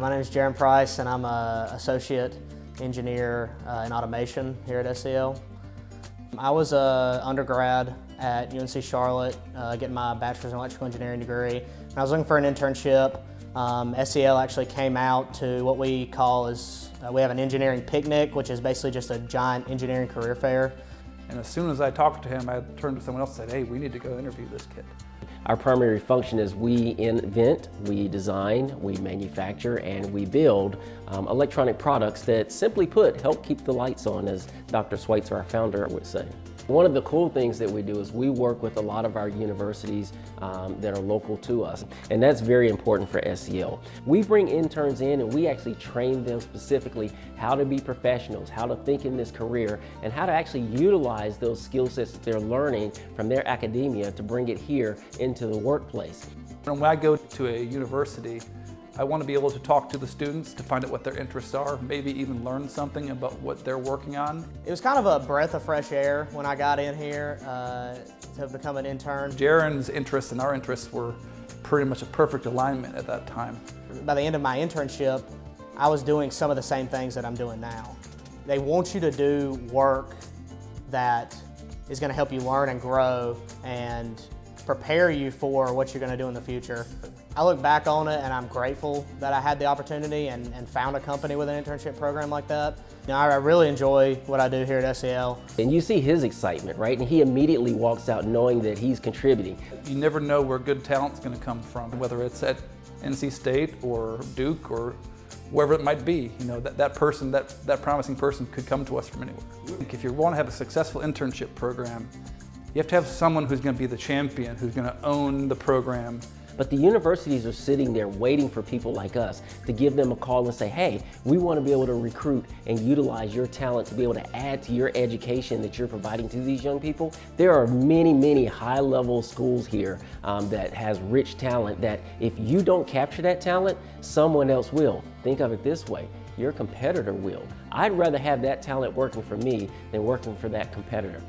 My name is Jaron Price and I'm an associate engineer uh, in automation here at SEL. I was an undergrad at UNC Charlotte uh, getting my bachelor's in electrical engineering degree. And I was looking for an internship. Um, SEL actually came out to what we call is, uh, we have an engineering picnic, which is basically just a giant engineering career fair. And as soon as I talked to him, I turned to someone else and said, hey, we need to go interview this kid. Our primary function is we invent, we design, we manufacture, and we build um, electronic products that, simply put, help keep the lights on, as Dr. Schweitzer, our founder, would say. One of the cool things that we do is we work with a lot of our universities um, that are local to us, and that's very important for SEL. We bring interns in and we actually train them specifically how to be professionals, how to think in this career, and how to actually utilize those skill sets that they're learning from their academia to bring it here into the workplace. When I go to a university, I want to be able to talk to the students to find out what their interests are, maybe even learn something about what they're working on. It was kind of a breath of fresh air when I got in here uh, to become an intern. Jaron's interests and our interests were pretty much a perfect alignment at that time. By the end of my internship, I was doing some of the same things that I'm doing now. They want you to do work that is going to help you learn and grow and prepare you for what you're going to do in the future. I look back on it and I'm grateful that I had the opportunity and, and found a company with an internship program like that. You know, I, I really enjoy what I do here at SEL. And you see his excitement, right? And he immediately walks out knowing that he's contributing. You never know where good talent's going to come from, whether it's at NC State or Duke or wherever it might be. You know, that, that person, that, that promising person could come to us from anywhere. If you want to have a successful internship program, you have to have someone who's going to be the champion, who's going to own the program, but the universities are sitting there waiting for people like us to give them a call and say, hey, we want to be able to recruit and utilize your talent to be able to add to your education that you're providing to these young people. There are many, many high level schools here um, that has rich talent that if you don't capture that talent, someone else will. Think of it this way your competitor will. I'd rather have that talent working for me than working for that competitor.